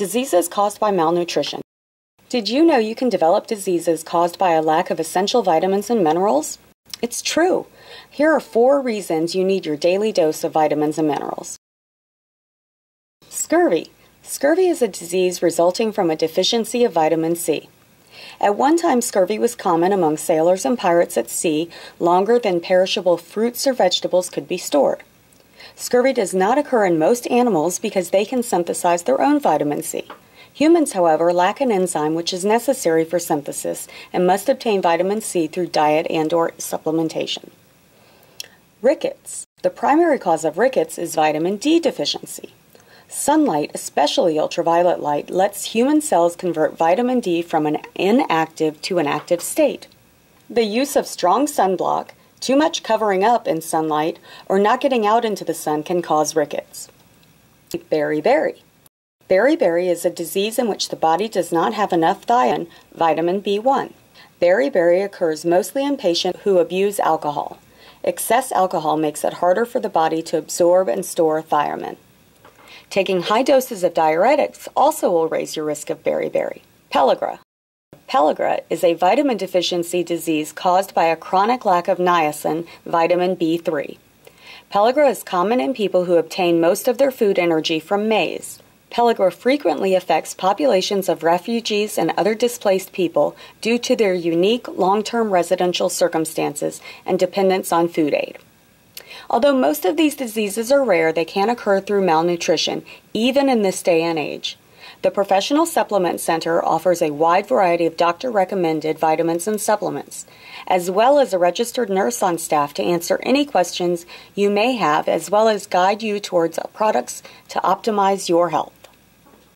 Diseases caused by malnutrition. Did you know you can develop diseases caused by a lack of essential vitamins and minerals? It's true. Here are four reasons you need your daily dose of vitamins and minerals. Scurvy. Scurvy is a disease resulting from a deficiency of vitamin C. At one time, scurvy was common among sailors and pirates at sea longer than perishable fruits or vegetables could be stored. Scurvy does not occur in most animals because they can synthesize their own vitamin C. Humans, however, lack an enzyme which is necessary for synthesis and must obtain vitamin C through diet and or supplementation. Rickets. The primary cause of rickets is vitamin D deficiency. Sunlight, especially ultraviolet light, lets human cells convert vitamin D from an inactive to an active state. The use of strong sunblock, too much covering up in sunlight, or not getting out into the sun can cause rickets. Beriberi. Beriberi is a disease in which the body does not have enough thiamine, vitamin B1. Beriberi occurs mostly in patients who abuse alcohol. Excess alcohol makes it harder for the body to absorb and store thiamine. Taking high doses of diuretics also will raise your risk of beriberi. Pellagra. Pellagra is a vitamin deficiency disease caused by a chronic lack of niacin, vitamin B3. Pellagra is common in people who obtain most of their food energy from maize. Pellagra frequently affects populations of refugees and other displaced people due to their unique long term residential circumstances and dependence on food aid. Although most of these diseases are rare, they can occur through malnutrition, even in this day and age. The Professional Supplement Center offers a wide variety of doctor recommended vitamins and supplements, as well as a registered nurse on staff to answer any questions you may have, as well as guide you towards products to optimize your health.